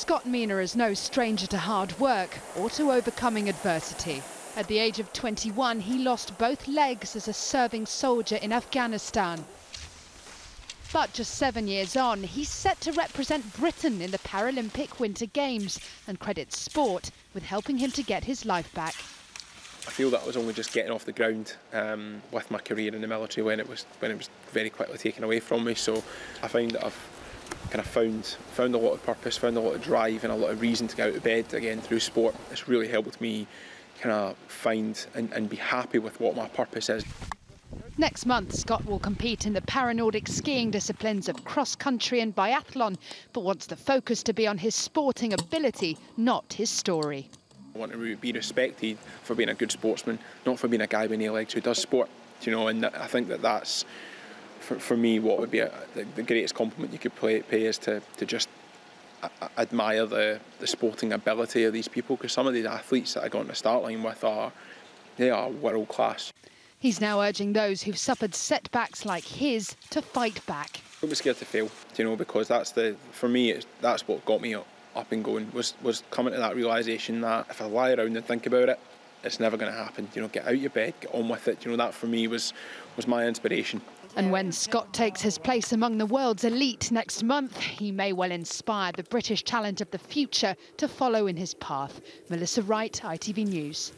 Scott Meenagh is no stranger to hard work or to overcoming adversity. At the age of 21, he lost both legs as a serving soldier in Afghanistan. But just seven years on, he's set to represent Britain in the Paralympic Winter Games and credits sport with helping him to get his life back. I feel that I was only just getting off the ground um, with my career in the military when it was when it was very quickly taken away from me. So I find that I've kind of found found a lot of purpose, found a lot of drive, and a lot of reason to get out of bed again through sport. It's really helped me kind of find and, and be happy with what my purpose is. Next month, Scott will compete in the Paranordic skiing disciplines of cross country and biathlon, but wants the focus to be on his sporting ability, not his story. I want to be respected for being a good sportsman, not for being a guy with no legs who does sport. You know, and I think that that's for, for me what would be a, the, the, greatest compliment you could pay, pay is to, to just admire the, the sporting ability of these people because some of these athletes that I got on the start line with are they are world class. He's now urging those who've suffered setbacks like his to fight back. Don't be scared to fail, you know, because that's the for me that's what got me up, up and going was was coming to that realization that if I lie around and think about it, it's never going to happen. You know, get out your bed, get on with it. You know, that for me was was my inspiration. And when Scott takes his place among the world's elite next month, he may well inspire the British talent of the future to follow in his path. Melissa Wright, ITV News.